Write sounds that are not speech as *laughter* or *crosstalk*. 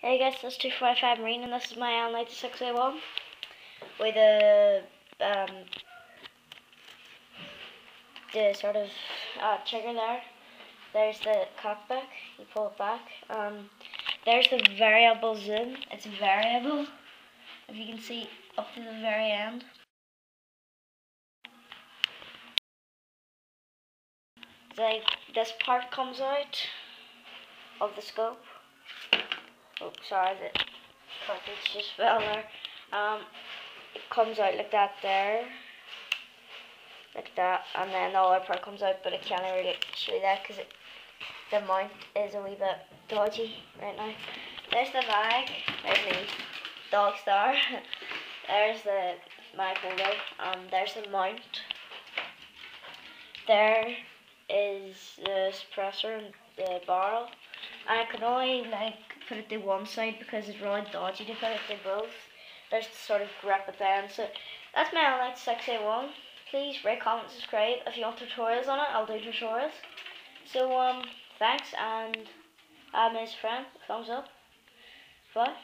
Hey guys, this is 245 Marine and this is my L96A1 with the um, the sort of uh, trigger there. There's the cockback, you pull it back. Um, there's the variable zoom, it's variable, if you can see up to the very end. Like this part comes out of the scope. Oh, sorry, the cartridge just *laughs* fell there. Um, it comes out like that there, like that, and then the other part comes out, but I can't really show you that because the mount is a wee bit dodgy right now. There's the mag, there's the dog star, *laughs* there's the mag holder, um, there's the mount. There is the suppressor and the barrel. I can only like put it to one side because it's really dodgy to put it to both. There's the sort of grip at the end. So that's my L96A1. Please rate, comment, subscribe. If you want tutorials on it, I'll do tutorials. So um thanks and I'm his friend. Thumbs up. Bye.